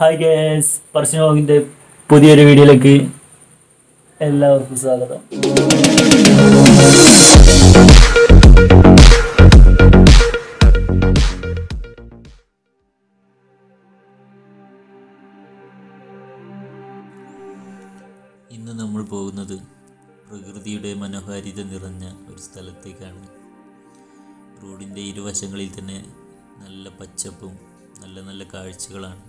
Hi guys പർശനോഗിന്റെ പുതിയൊരു വീഡിയോയിലേക്ക് എല്ലാവർക്കും സ്വാഗതം. ഇന്ന് നമ്മൾ പോകുന്നത് പ്രകൃതിയുടെ മനോഹാരിത നിറഞ്ഞ ഒരു സ്ഥലത്തേക്കാണ്. റോഡിന്റെ ഇരുവശങ്ങളിൽ തന്നെ നല്ല പച്ചപ്പും നല്ല നല്ല കാഴ്ചകളാണ്.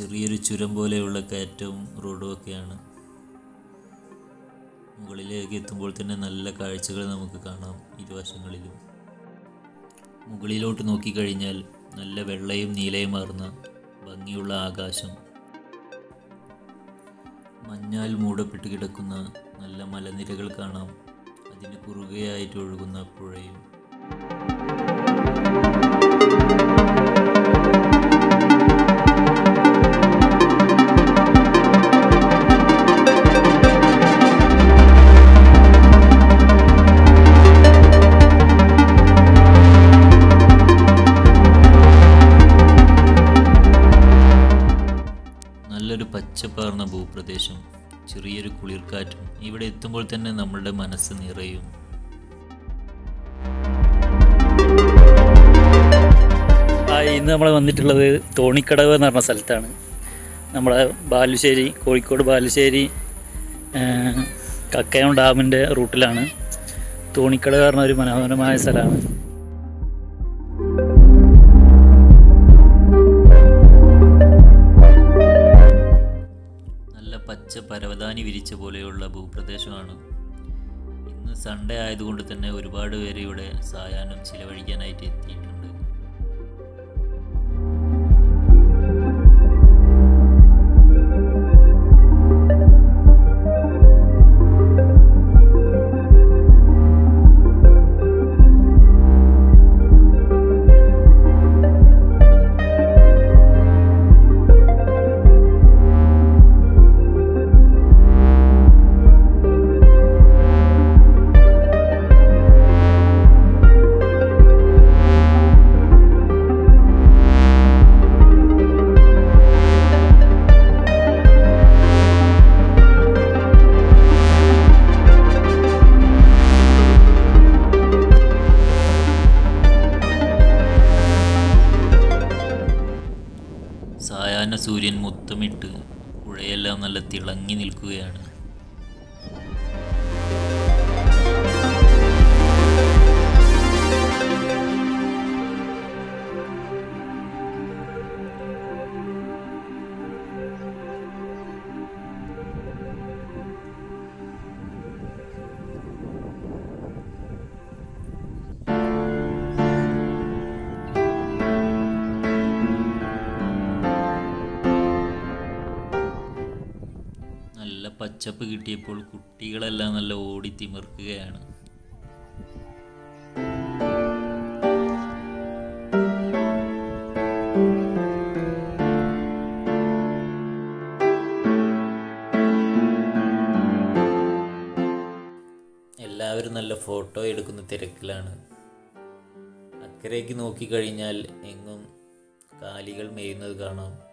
ചെറിയൊരു ചുരം പോലെയുള്ള കയറ്റവും റോഡും ഒക്കെയാണ് മുകളിലേക്ക് എത്തുമ്പോൾ തന്നെ നല്ല കാഴ്ചകൾ നമുക്ക് കാണാം ഇരുവശങ്ങളിലും. മുകളിലോട്ട് നോക്കിക്കഴിഞ്ഞാൽ നല്ല വെള്ളയും നീലയും മാറുന്ന ഭംഗിയുള്ള ആകാശം. മഞ്ഞാൽ മൂടപ്പെട്ട് കിടക്കുന്ന നല്ല മലനിരകൾ കാണാം. അതിന് കുറുകയായിട്ട് ഒഴുകുന്ന പുഴയും. ഭൂപ്രദേശം ചെറിയൊരു കുളിർക്കാറ്റും ഇവിടെ എത്തുമ്പോൾ തന്നെ നമ്മളുടെ മനസ്സ് നിറയും. ഇന്ന് നമ്മൾ വന്നിട്ടുള്ളത് തോണിക്കടവ് എന്ന് പറഞ്ഞ സ്ഥലത്താണ്. നമ്മളെ ബാലുശ്ശേരി കോഴിക്കോട് ബാലുശ്ശേരി കക്കയം ഡാമിന്റെ റൂട്ടിലാണ്. തോണിക്കടവ് പറഞ്ഞ ഒരു മനോഹരമായ സ്ഥലമാണ്. പരവതാനി വിരിച്ച പോലെയുള്ള ഭൂപ്രദേശമാണ്. ഇന്ന് സൺഡേ ആയതുകൊണ്ട് തന്നെ ഒരുപാട് പേര് ഇവിടെ സായാഹ്നം ചിലവഴിക്കാനായിട്ട് എത്തിയിട്ടുണ്ട്. തിളങ്ങി നിൽക്കുകയാണ്. പച്ചപ്പ് കിട്ടിയപ്പോൾ കുട്ടികളെല്ലാം നല്ല ഓടി തിമിർക്കുകയാണ്. എല്ലാവരും നല്ല ഫോട്ടോ എടുക്കുന്ന തിരക്കിലാണ്. അക്കരയ്ക്ക് നോക്കിക്കഴിഞ്ഞാൽ എങ്ങും കാലികൾ മേയുന്നത് കാണാം.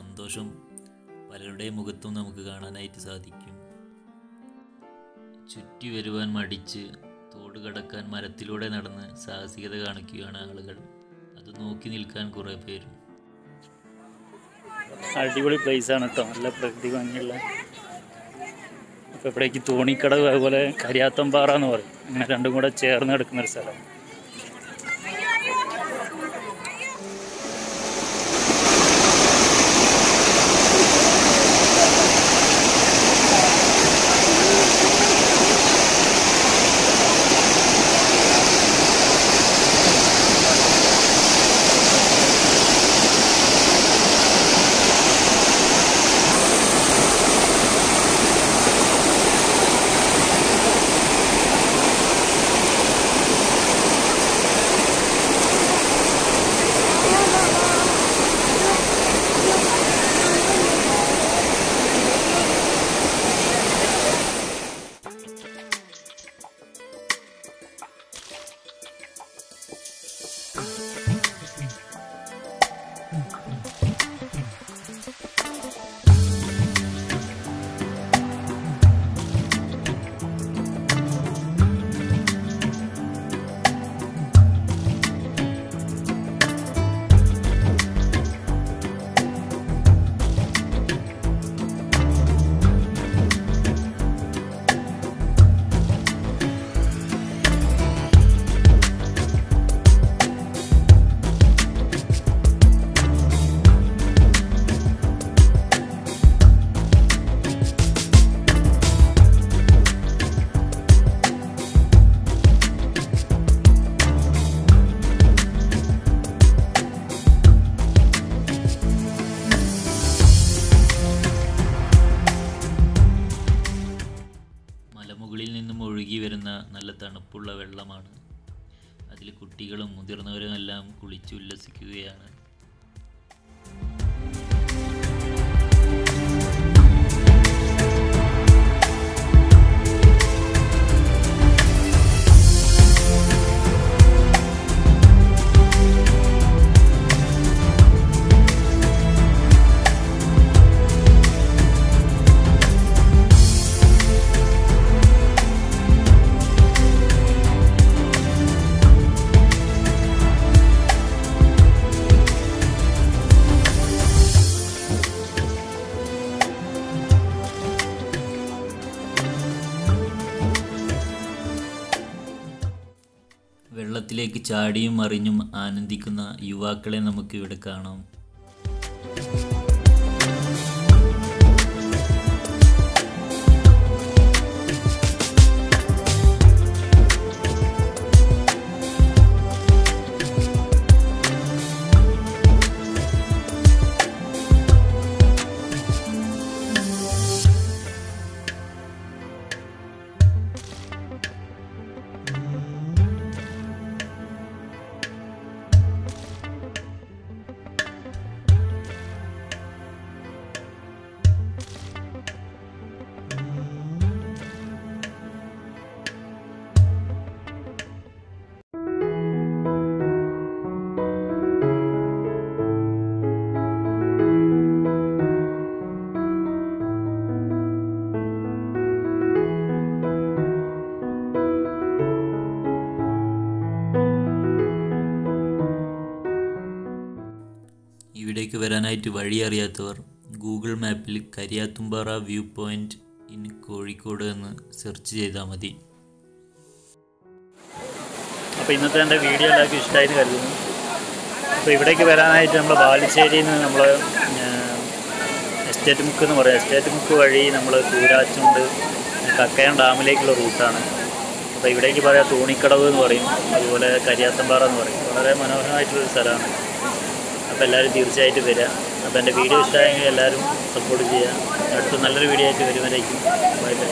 സന്തോഷം പലരുടെ മുഖത്തും നമുക്ക് കാണാനായിട്ട് സാധിക്കും. ചുറ്റി വരുവാൻ മടിച്ച് തോട് കടക്കാൻ മരത്തിലൂടെ നടന്ന് സാഹസികത കാണിക്കുകയാണ് ആളുകൾ. അത് നോക്കി നിൽക്കാൻ കുറേ പേരും. അടിപൊളി പ്ലേസ് ആണ് കേട്ടോ നല്ല പ്രകൃതി ഭംഗിയുള്ള. അപ്പോൾ ഇവിടേക്ക് തോണിക്കടവ് അതുപോലെ കരിയാത്തമ്പാറ എന്ന് പറയും. അങ്ങനെ രണ്ടും കൂടെ ചേർന്ന് കിടക്കുന്ന ഒരു സ്ഥലം. ഒഴുകി വരുന്ന നല്ല തണുപ്പുള്ള വെള്ളമാണ്. അതിൽ കുട്ടികളും മുതിർന്നവരും എല്ലാം കുളിച്ചുല്ലസിക്കുകയാണ് വെള്ളത്തിലേക്ക് ചാടിയും അറിഞ്ഞും ആനന്ദിക്കുന്ന യുവാക്കളെ നമുക്ക് ഇവിടെ കാണാം. വരാനായിട്ട് വഴി അറിയാത്തവർ ഗൂഗിൾ മാപ്പിൽ Kariyathumpara view point in Kozhikode എന്ന് സെർച്ച് ചെയ്താൽ മതി. അപ്പോൾ ഇന്നത്തെ എന്റെ വീഡിയോ എല്ലാവർക്കും ഇഷ്ടമായിട്ട് കരുതുന്നു. അപ്പോൾ ഇവിടേക്ക് വരാനായിട്ട് നമ്മൾ ബാലുശ്ശേരിയിൽ നിന്ന് നമ്മൾ എസ്റ്റേറ്റ് മുക്ക് എന്ന് പറയാം. എസ്റ്റേറ്റ് മുക്ക് വഴി നമ്മൾ കൂരാച്ചുണ്ട് കക്കയം ഡാമിലേക്കുള്ള റൂട്ടാണ്. അപ്പോൾ ഇവിടേക്ക് പറയാം തൂണിക്കടവ് എന്ന് പറയും. അതുപോലെ കരിയാത്തമ്പാറ എന്ന് പറയും. വളരെ മനോഹരമായിട്ടുള്ളൊരു സ്ഥലമാണ്. അപ്പോൾ എല്ലാവരും തീർച്ചയായിട്ടും വരിക. അപ്പോൾ എന്റെ വീഡിയോ ഇഷ്ടമായെങ്കിൽ എല്ലാവരും സപ്പോർട്ട് ചെയ്യുക. അടുത്ത നല്ലൊരു വീഡിയോ ആയിട്ട് വരുമ്പോഴേക്കും ബൈ ബൈ